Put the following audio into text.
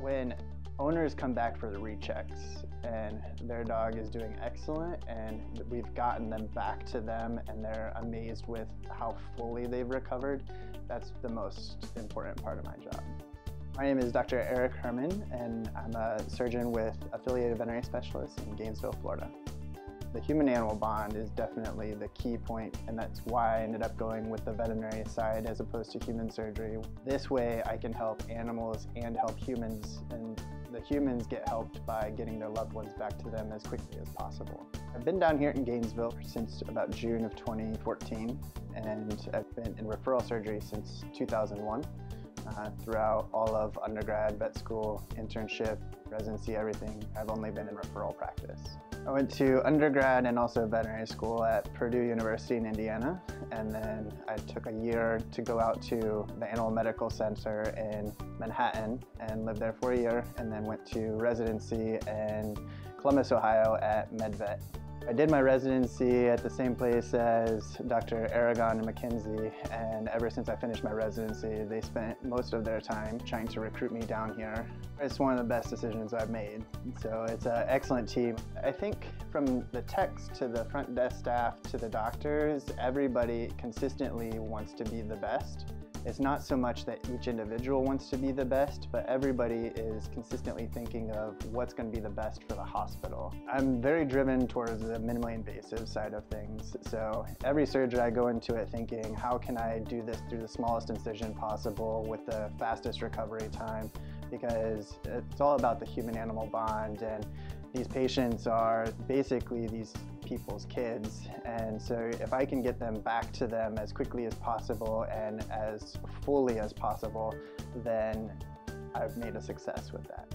When owners come back for the rechecks and their dog is doing excellent and we've gotten them back to them and they're amazed with how fully they've recovered, that's the most important part of my job. My name is Dr. Eric Herman and I'm a surgeon with Affiliated Veterinary Specialists in Gainesville, Florida. The human-animal bond is definitely the key point and that's why I ended up going with the veterinary side as opposed to human surgery. This way I can help animals and help humans and the humans get helped by getting their loved ones back to them as quickly as possible. I've been down here in Gainesville since about June of 2014 and I've been in referral surgery since 2001. Uh, throughout all of undergrad, vet school, internship, residency, everything, I've only been in referral practice. I went to undergrad and also veterinary school at Purdue University in Indiana, and then I took a year to go out to the Animal Medical Center in Manhattan and lived there for a year, and then went to residency in Columbus, Ohio at MedVet I did my residency at the same place as Dr. Aragon and McKenzie, and ever since I finished my residency, they spent most of their time trying to recruit me down here. It's one of the best decisions I've made, so it's an excellent team. I think from the techs to the front desk staff to the doctors, everybody consistently wants to be the best. It's not so much that each individual wants to be the best, but everybody is consistently thinking of what's going to be the best for the hospital. I'm very driven towards the minimally invasive side of things. So every surgery I go into it thinking, how can I do this through the smallest incision possible with the fastest recovery time? Because it's all about the human-animal bond and these patients are basically these people's kids. And so if I can get them back to them as quickly as possible and as fully as possible, then I've made a success with that.